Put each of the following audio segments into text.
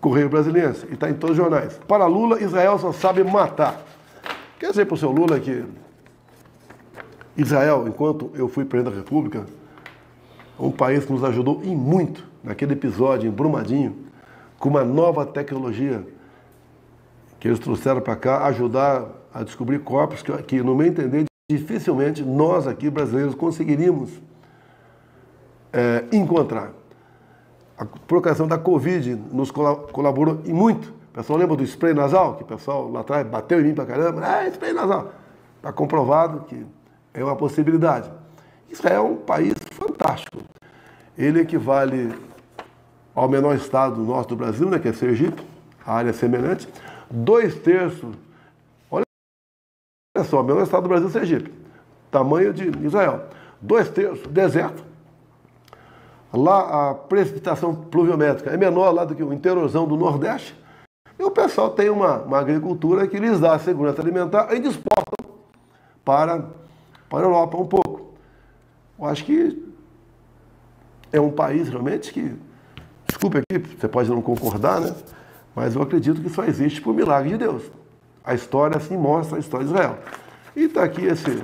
Correio Brasiliense e está em todos os jornais. Para Lula, Israel só sabe matar. Quer dizer para o seu Lula que Israel, enquanto eu fui presidente da República, um país que nos ajudou em muito naquele episódio em Brumadinho, com uma nova tecnologia que eles trouxeram para cá, ajudar a descobrir corpos que, que, no meu entender, dificilmente nós aqui brasileiros conseguiríamos é, encontrar. A procuração da Covid nos colaborou e muito. O pessoal lembra do spray nasal, que o pessoal lá atrás bateu em mim pra caramba, ah, spray nasal. Está comprovado que é uma possibilidade. Israel é um país fantástico. Ele equivale ao menor estado do norte do Brasil, né, que é Sergipe, a área é semelhante. Dois terços, olha só, o menor estado do Brasil é Sergipe, tamanho de Israel. Dois terços, deserto. Lá a precipitação pluviométrica é menor lá do que o interiorzão do Nordeste. E o pessoal tem uma, uma agricultura que lhes dá segurança alimentar e exportam para para a Europa um pouco. Eu acho que é um país realmente que, desculpe aqui, você pode não concordar, né? Mas eu acredito que só existe por milagre de Deus. A história assim mostra a história de Israel. E está aqui esse,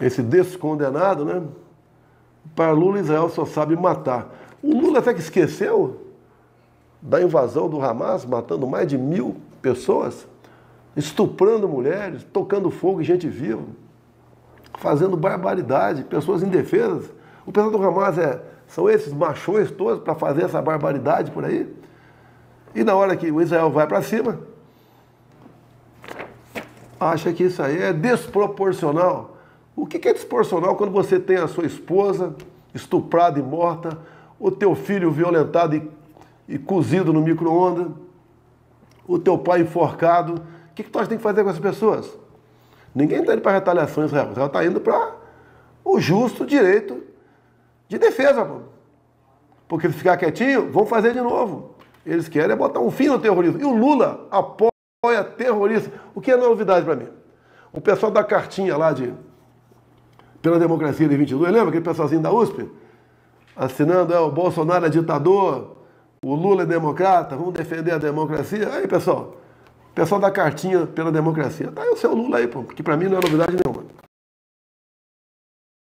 esse descondenado, né? Para Lula, Israel só sabe matar. O Lula até que esqueceu da invasão do Hamas, matando mais de mil pessoas, estuprando mulheres, tocando fogo em gente viva fazendo barbaridade, pessoas indefesas. O pessoal do Hamas é, são esses machões todos para fazer essa barbaridade por aí. E na hora que o Israel vai para cima, acha que isso aí é desproporcional. O que é desproporcional quando você tem a sua esposa estuprada e morta, o teu filho violentado e, e cozido no micro-ondas, o teu pai enforcado? O que, que nós temos que fazer com essas pessoas? Ninguém está indo para retaliação Israel. Israel está indo para o justo direito de defesa. Porque se ficar quietinho, vão fazer de novo. Eles querem botar um fim no terrorismo. E o Lula apoia terroristas. O que é novidade para mim? O pessoal da cartinha lá de pela democracia de 22, lembra aquele pessoalzinho da USP? Assinando, é, o Bolsonaro é ditador, o Lula é democrata, vamos defender a democracia. Aí, pessoal, Pessoal da cartinha pela democracia. Tá aí o seu Lula aí, pô, que para mim não é novidade nenhuma.